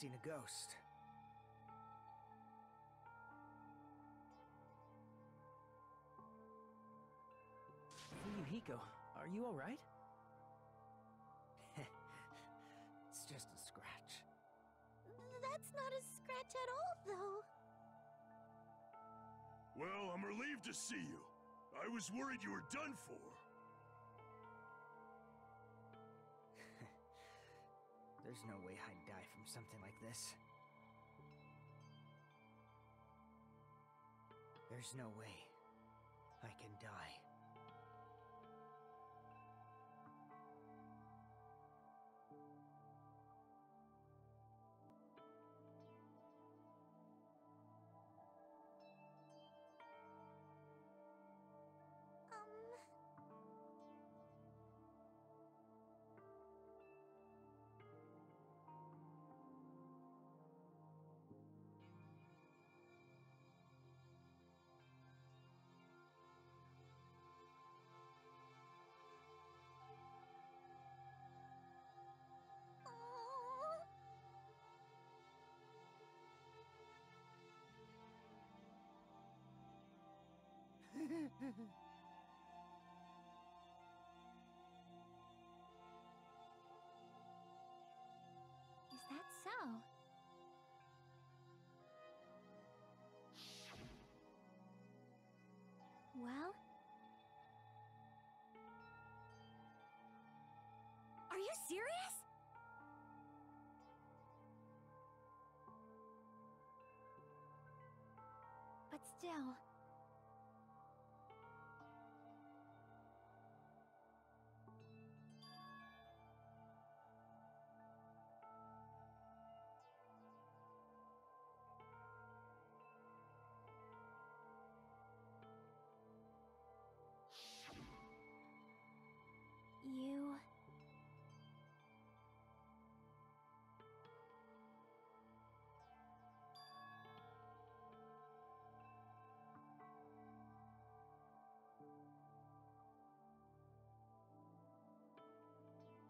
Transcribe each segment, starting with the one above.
seen a ghost. Fuyuhiko, are you alright? it's just a scratch. That's not a scratch at all, though. Well, I'm relieved to see you. I was worried you were done for. There's no way I'd die from something like this. There's no way I can die. Is that so? Well? Are you serious? But still... You...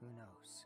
Who knows?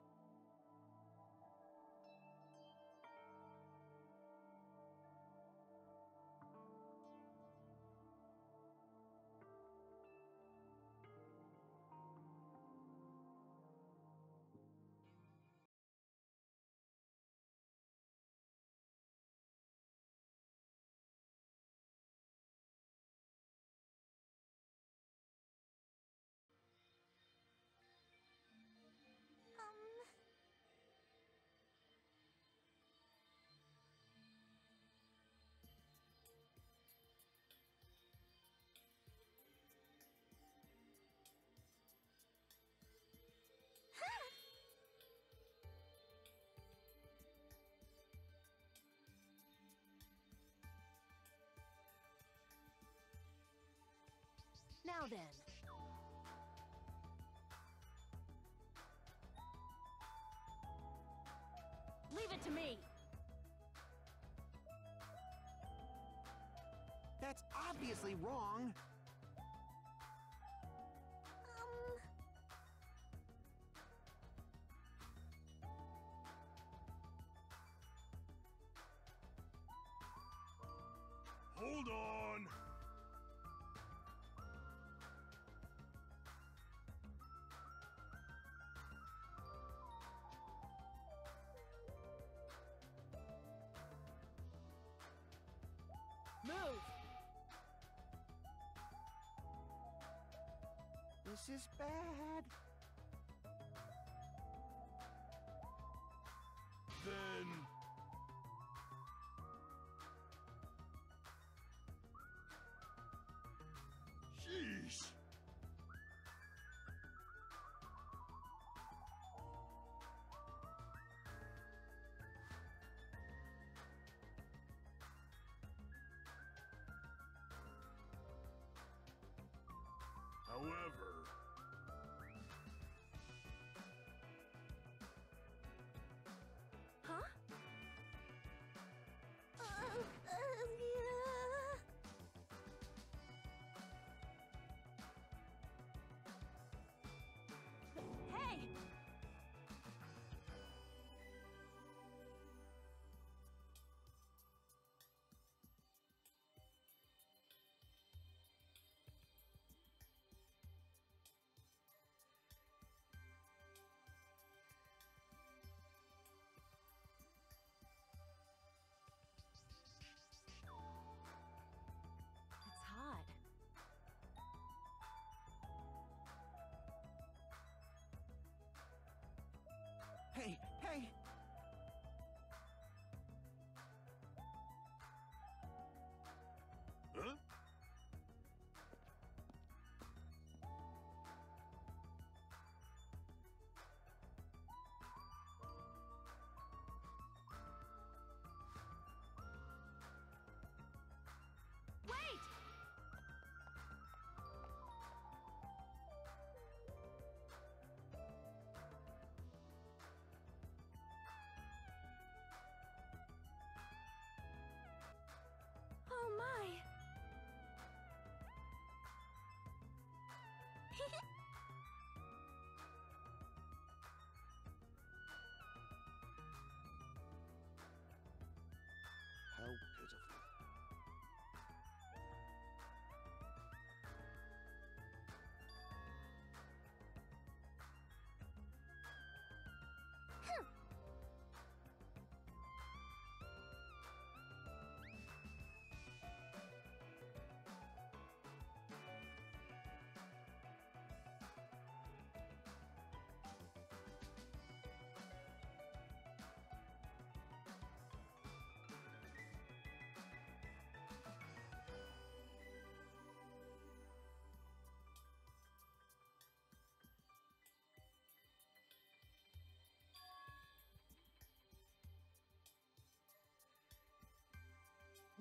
Now then. Leave it to me! That's obviously wrong. Move! This is bad. However...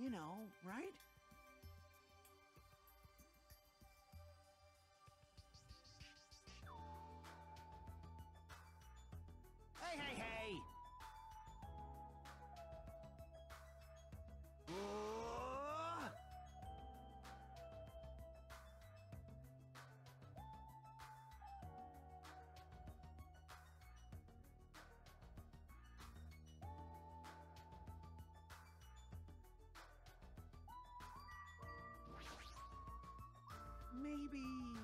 You know, right? Maybe.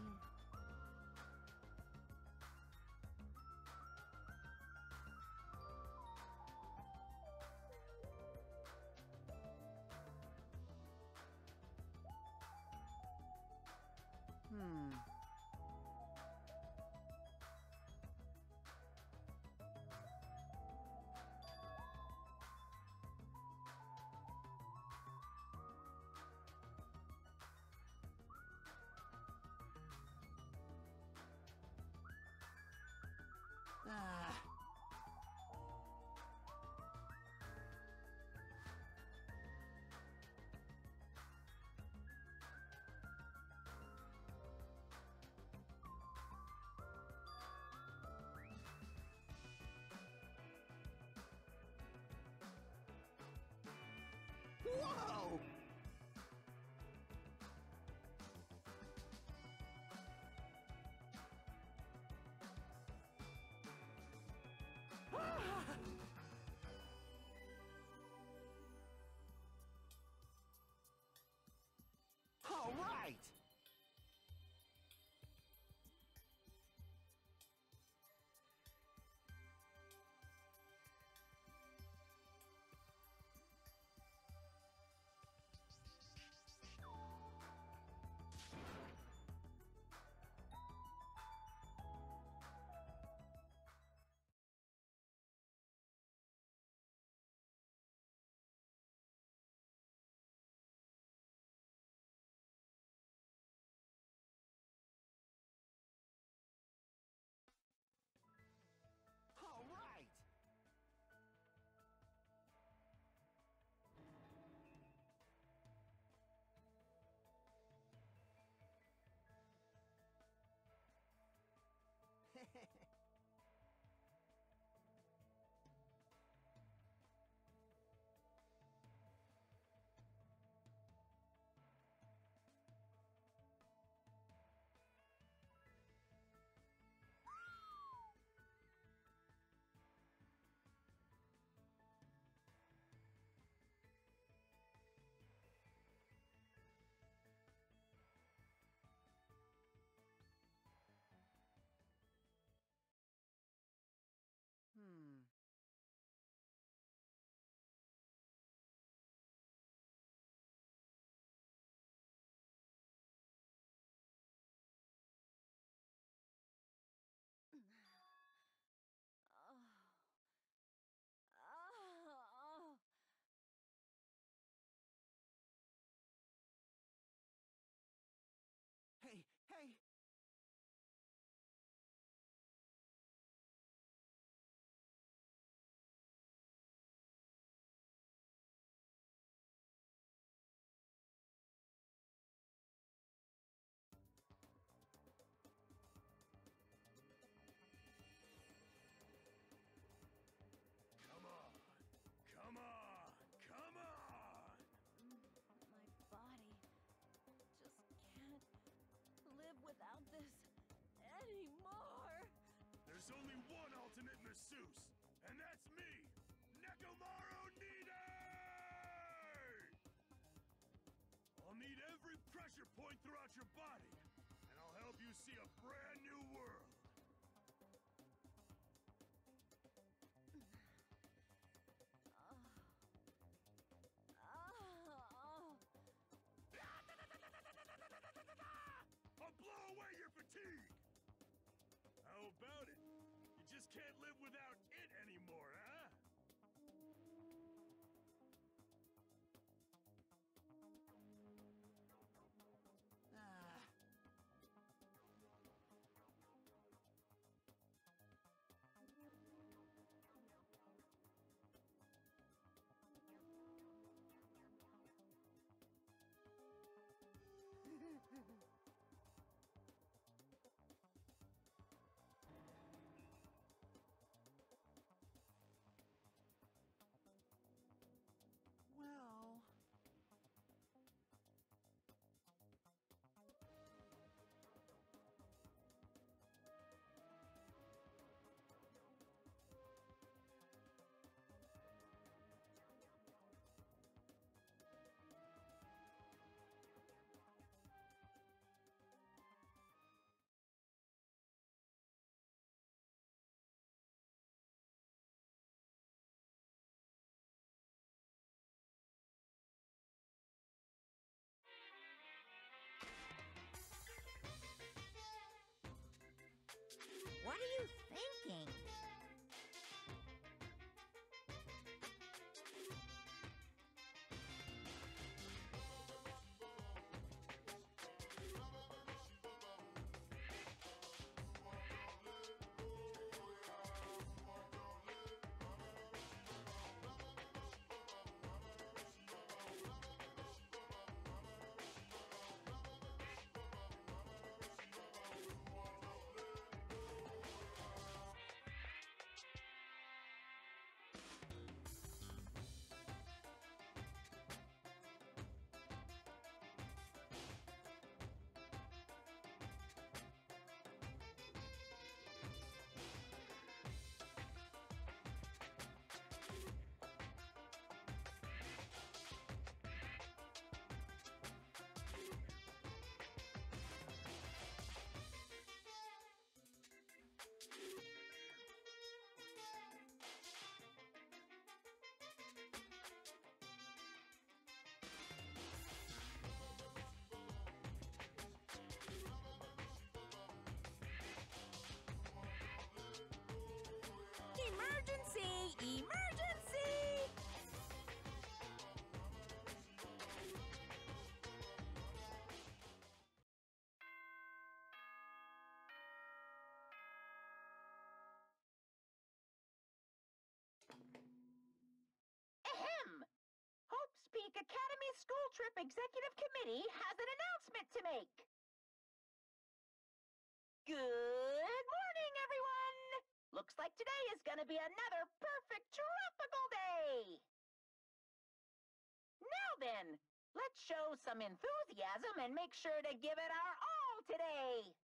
Ah. There's only one ultimate masseuse, and that's me, Nekomaru Nidai! I'll knead every pressure point throughout your body, and I'll help you see a brand can't live without School Trip Executive Committee has an announcement to make. Good morning, everyone! Looks like today is going to be another perfect tropical day. Now then, let's show some enthusiasm and make sure to give it our all today.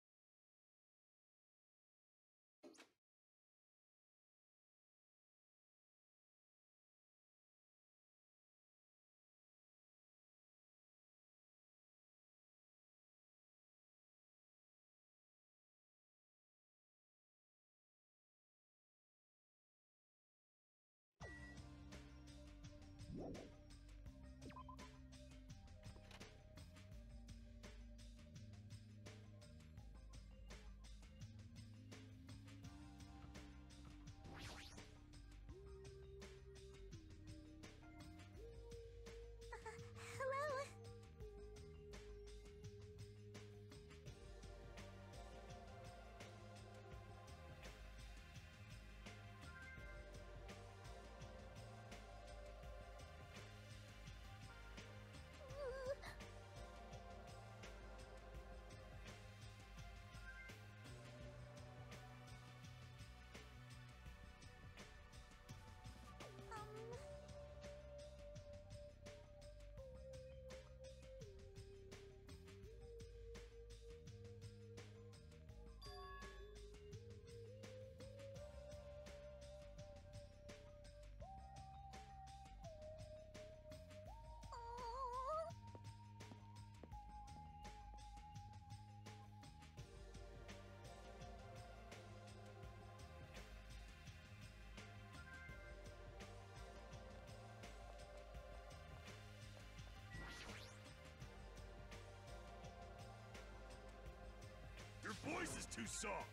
Voice is too soft.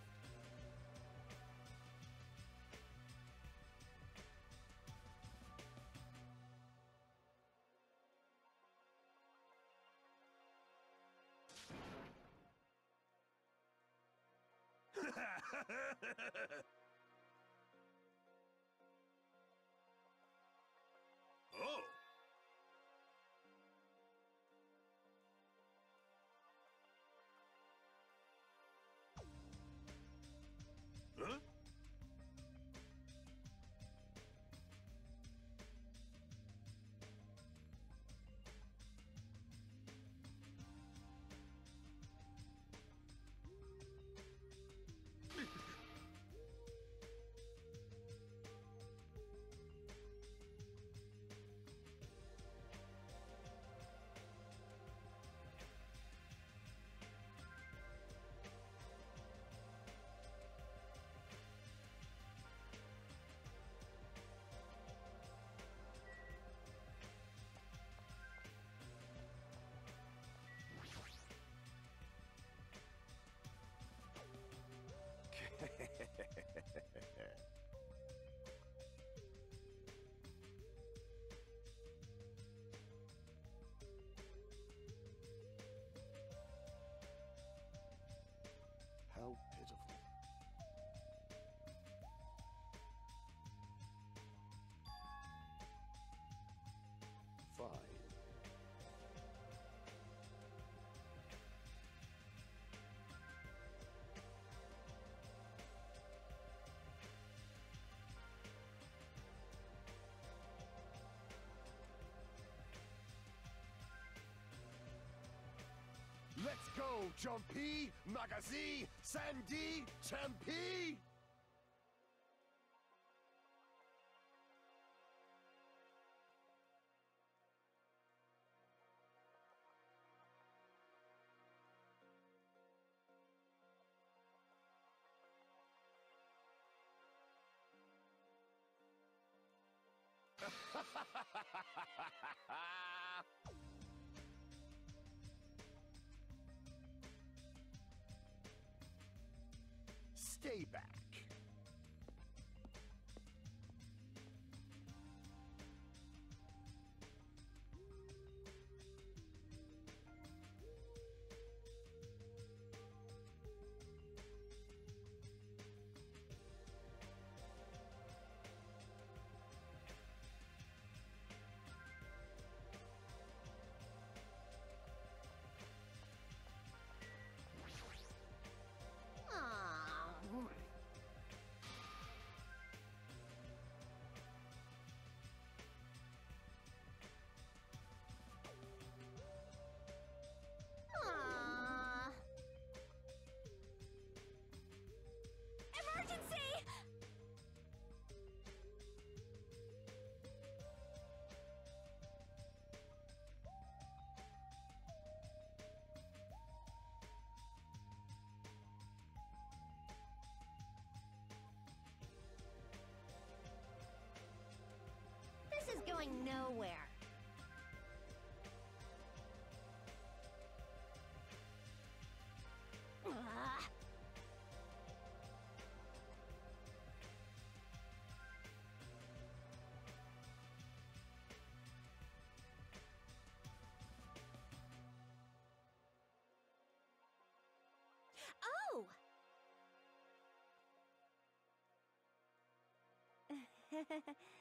oh. go, Jum-P, Maga-Z, San-D, Cham-P! Stay back. Going nowhere. Ugh. Oh!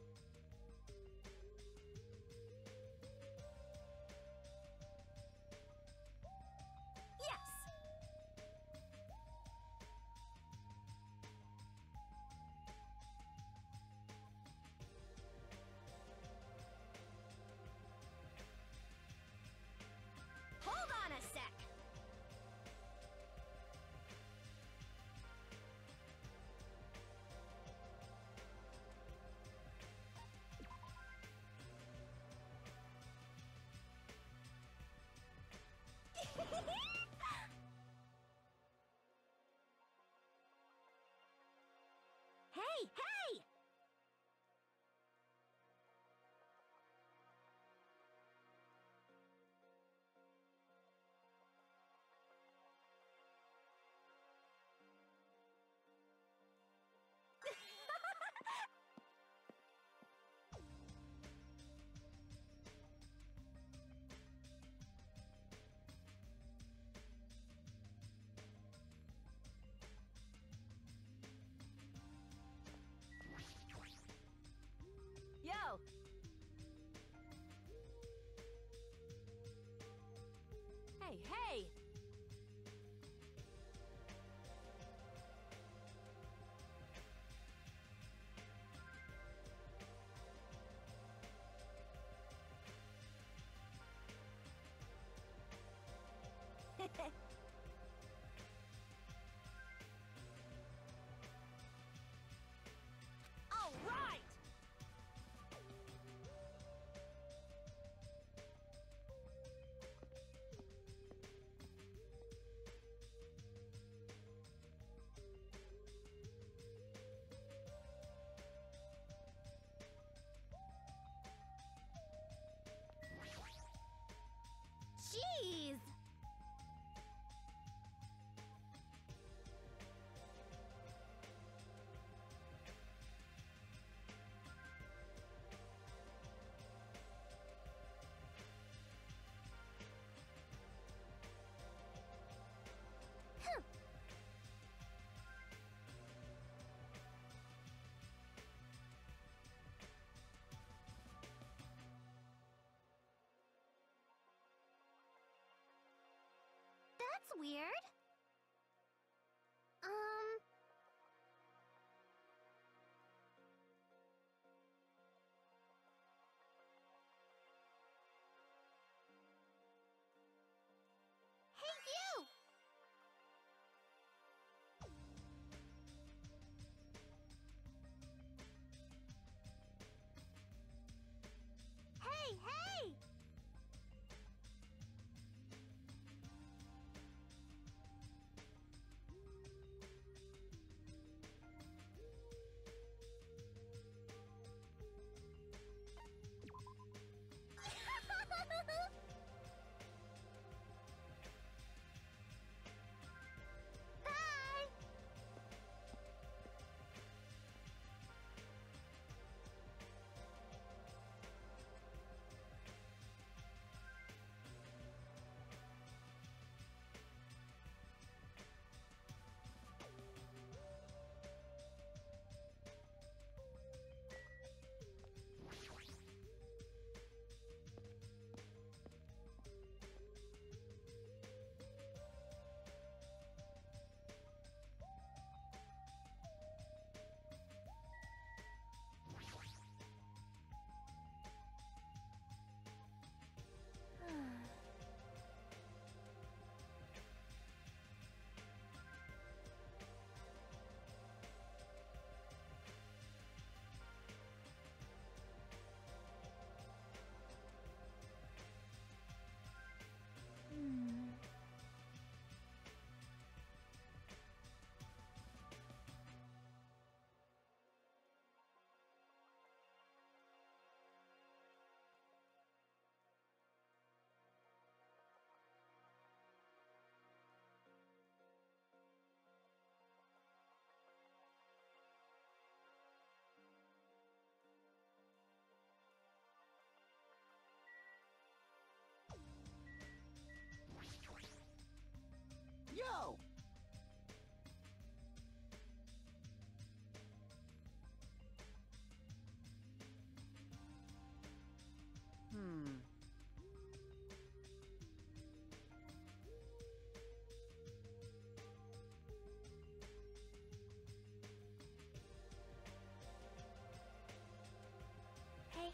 hey, hey! Weird. Um.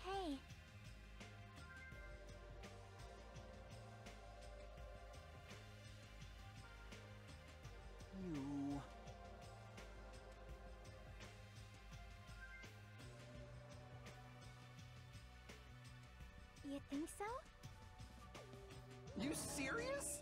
Hey. You. You think so? You serious?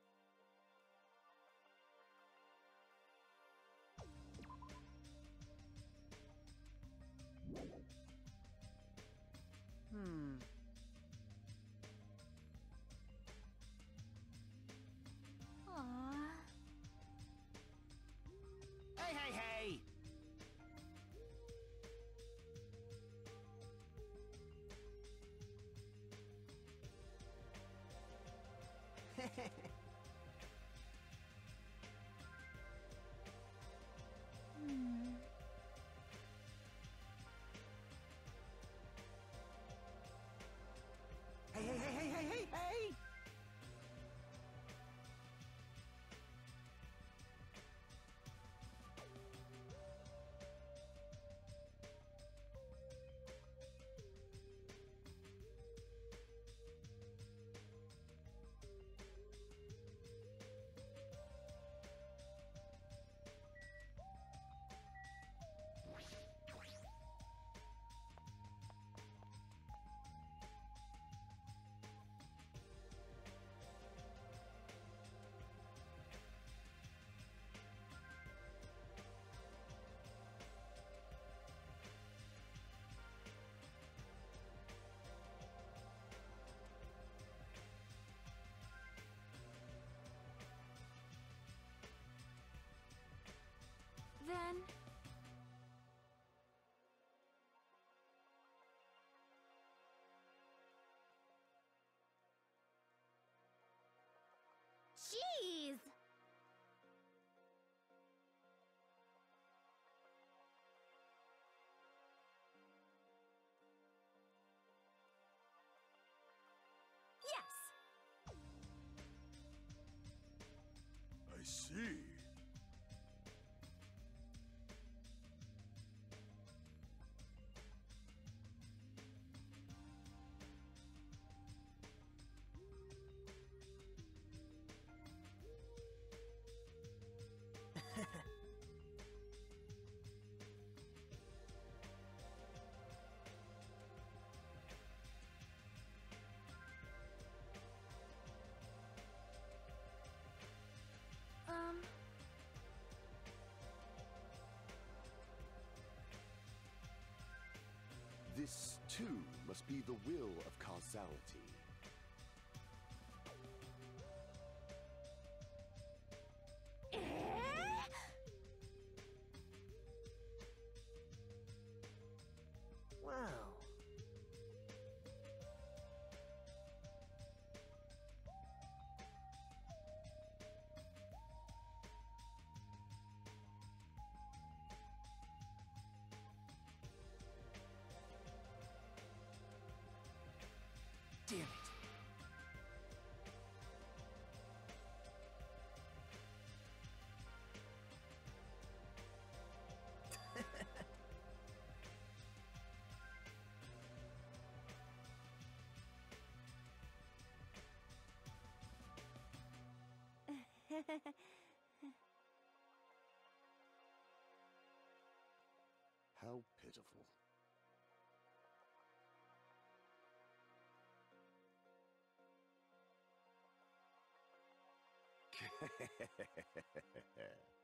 Then. Jeez! Yes! I see. Too, must be the will of causality. How pitiful.